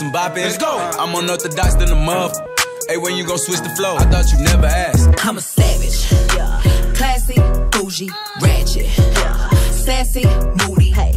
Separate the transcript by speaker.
Speaker 1: some bop Let's go. I'm unorthodox than a muff. Hey, when you gon' switch the flow? I thought you never asked.
Speaker 2: I'm a savage. Yeah. Classy, bougie, ratchet. Yeah. Sassy, moody. Hey.